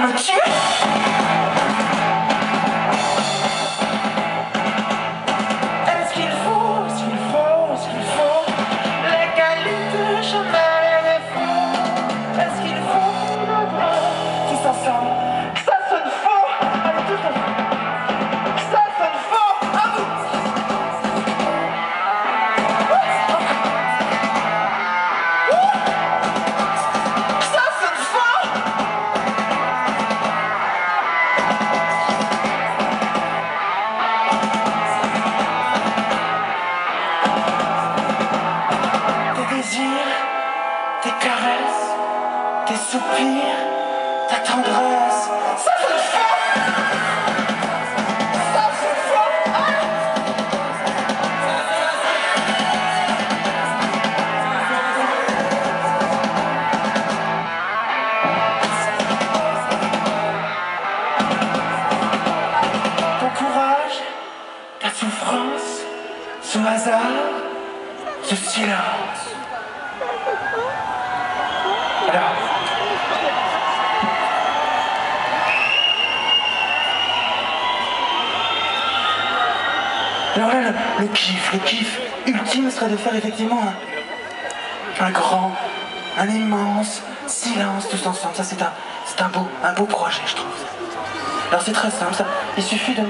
Est-ce qu'il faut, est-ce qu'il faut, est-ce qu'il faut L'égalité, jamais les défauts Est-ce qu'il faut le ensemble Ça tes caresses, tes soupirs, ta tendresse. Ça Ton courage, ta souffrance, ce hasard, ce silence. Alors, alors là, le, le kiff, le kiff ultime serait de faire effectivement un, un grand, un immense silence tous ensemble. Ça, c'est un, un beau, un beau projet, je trouve. Alors c'est très simple, ça. Il suffit de